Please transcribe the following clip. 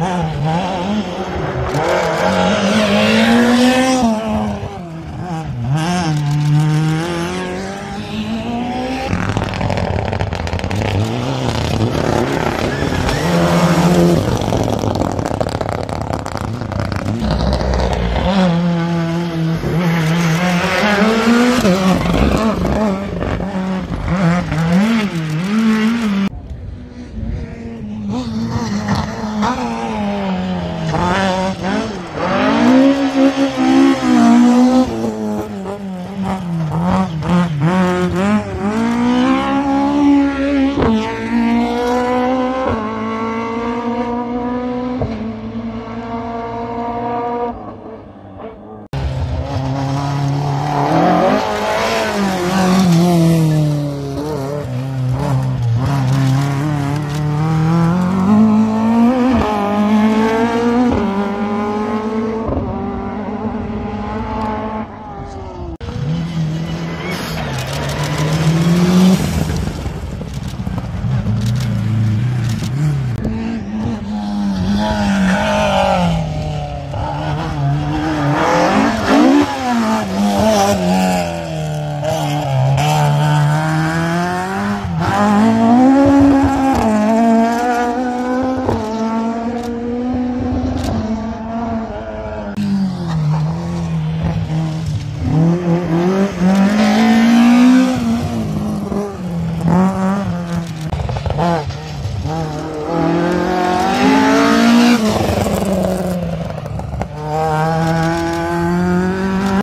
Ha ha ha.